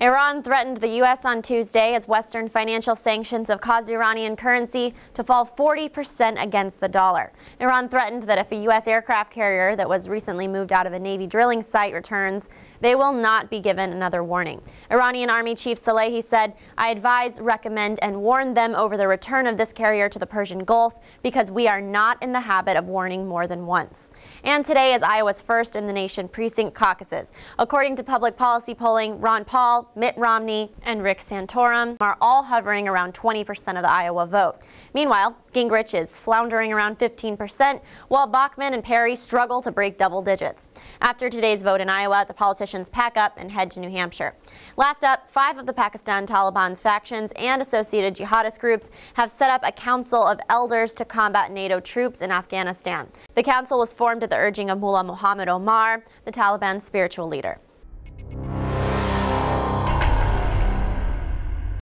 Iran threatened the U.S. on Tuesday as Western financial sanctions have caused Iranian currency to fall 40% against the dollar. Iran threatened that if a U.S. aircraft carrier that was recently moved out of a Navy drilling site returns, they will not be given another warning. Iranian Army Chief Salehi said, I advise, recommend, and warn them over the return of this carrier to the Persian Gulf because we are not in the habit of warning more than once. And today is Iowa's first in the nation precinct caucuses. According to public policy polling, Ron Paul, Mitt Romney, and Rick Santorum are all hovering around 20% of the Iowa vote. Meanwhile, Gingrich is floundering around 15%, while Bachmann and Perry struggle to break double digits. After today's vote in Iowa, the politicians pack up and head to New Hampshire. Last up, five of the Pakistan Taliban's factions and associated jihadist groups have set up a council of elders to combat NATO troops in Afghanistan. The council was formed at the urging of Mullah Muhammad Omar, the Taliban's spiritual leader.